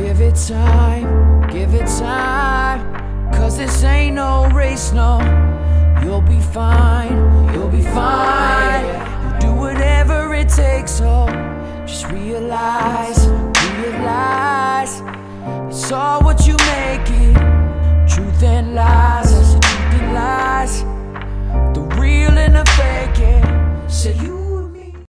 Give it time, give it time. Cause this ain't no race, no. You'll be fine, you'll be fine. You'll do whatever it takes, oh. Just realize, realize. It's all what you made